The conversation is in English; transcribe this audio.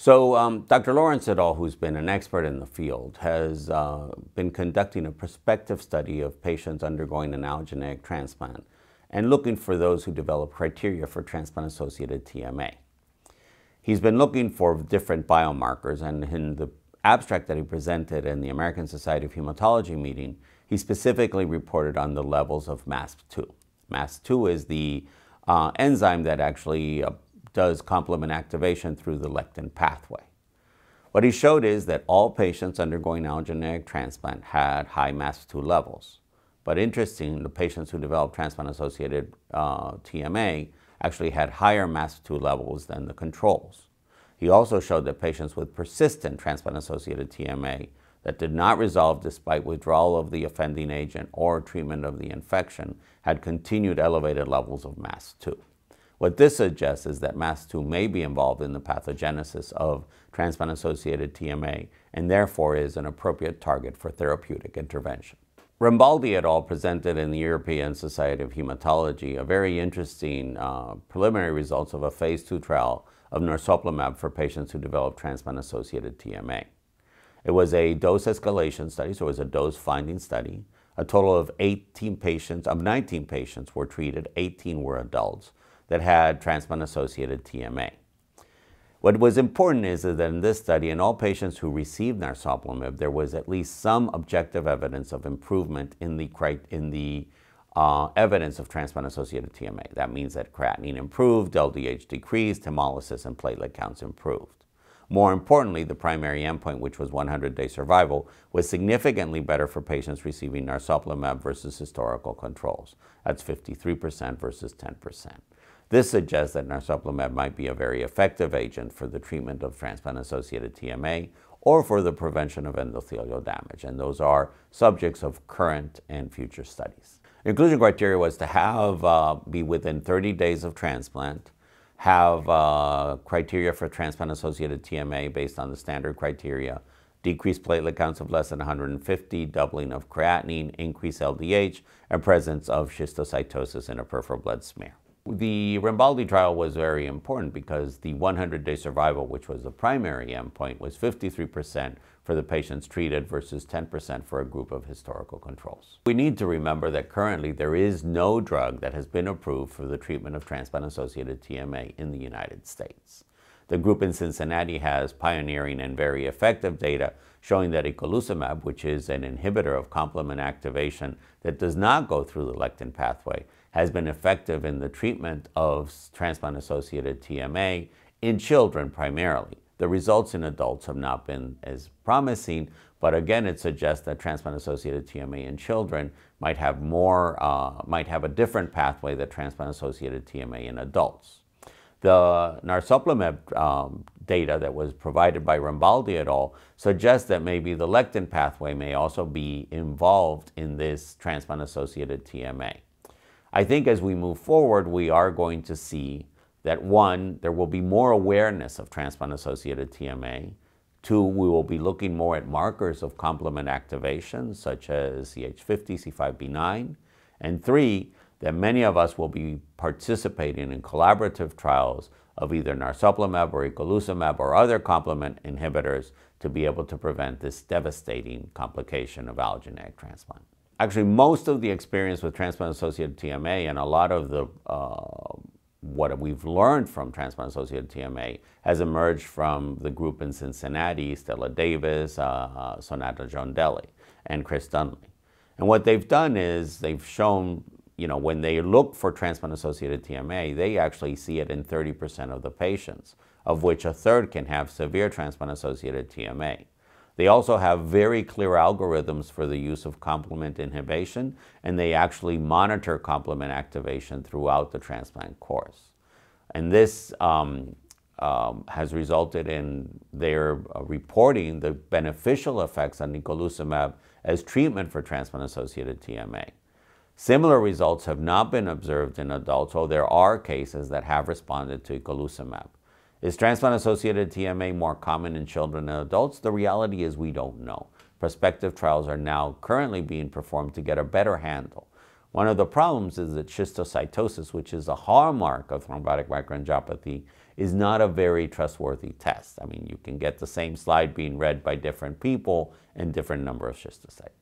So um, Dr. Lawrence et al., who's been an expert in the field, has uh, been conducting a prospective study of patients undergoing an allogeneic transplant and looking for those who develop criteria for transplant-associated TMA. He's been looking for different biomarkers, and in the abstract that he presented in the American Society of Hematology meeting, he specifically reported on the levels of MASP2. MASP2 is the uh, enzyme that actually uh, does complement activation through the lectin pathway. What he showed is that all patients undergoing allogeneic transplant had high MASP2 levels. But interesting, the patients who developed transplant-associated uh, TMA actually had higher MASP2 levels than the controls. He also showed that patients with persistent transplant-associated TMA that did not resolve despite withdrawal of the offending agent or treatment of the infection had continued elevated levels of MASP2. What this suggests is that MASP2 may be involved in the pathogenesis of transplant-associated TMA and therefore is an appropriate target for therapeutic intervention. Rambaldi et al. presented in the European Society of Hematology a very interesting uh, preliminary results of a phase two trial of narsoplimab for patients who develop transplant-associated TMA. It was a dose escalation study, so it was a dose finding study. A total of 18 patients, of 19 patients were treated, 18 were adults that had transplant-associated TMA. What was important is that in this study, in all patients who received narsoplimab, there was at least some objective evidence of improvement in the, in the uh, evidence of transplant-associated TMA. That means that creatinine improved, LDH decreased, hemolysis and platelet counts improved. More importantly, the primary endpoint, which was 100-day survival, was significantly better for patients receiving narsoplimab versus historical controls. That's 53% versus 10%. This suggests that narsoplimab might be a very effective agent for the treatment of transplant-associated TMA or for the prevention of endothelial damage, and those are subjects of current and future studies. The inclusion criteria was to have uh, be within 30 days of transplant, have uh, criteria for transplant-associated TMA based on the standard criteria, decreased platelet counts of less than 150, doubling of creatinine, increased LDH, and presence of schistocytosis in a peripheral blood smear. The Rambaldi trial was very important because the 100-day survival, which was the primary endpoint, was 53% for the patients treated versus 10% for a group of historical controls. We need to remember that currently there is no drug that has been approved for the treatment of transplant-associated TMA in the United States. The group in Cincinnati has pioneering and very effective data showing that eculizumab, which is an inhibitor of complement activation that does not go through the lectin pathway, has been effective in the treatment of transplant-associated TMA in children primarily. The results in adults have not been as promising, but again, it suggests that transplant-associated TMA in children might have more, uh, might have a different pathway than transplant-associated TMA in adults. The narsoplimab um, data that was provided by Rambaldi et al. suggests that maybe the lectin pathway may also be involved in this transplant-associated TMA. I think as we move forward, we are going to see that one, there will be more awareness of transplant-associated TMA. Two, we will be looking more at markers of complement activation, such as CH50, C5b9. And three, that many of us will be participating in collaborative trials of either narsoplimab or eculizumab or other complement inhibitors to be able to prevent this devastating complication of allogeneic transplant. Actually, most of the experience with transplant-associated TMA and a lot of the uh, what we've learned from transplant-associated TMA has emerged from the group in Cincinnati, Stella Davies, uh, uh, Sonata Jodele, and Chris Dunley. And what they've done is they've shown you know, when they look for transplant-associated TMA, they actually see it in 30% of the patients, of which a third can have severe transplant-associated TMA. They also have very clear algorithms for the use of complement inhibition, and they actually monitor complement activation throughout the transplant course. And this um, um, has resulted in their uh, reporting the beneficial effects on eculizumab as treatment for transplant-associated TMA. Similar results have not been observed in adults, although there are cases that have responded to eculizumab. Is transplant-associated TMA more common in children and adults? The reality is we don't know. Prospective trials are now currently being performed to get a better handle. One of the problems is that schistocytosis, which is a hallmark of thrombotic microangiopathy, is not a very trustworthy test. I mean, you can get the same slide being read by different people and different number of schistocytes.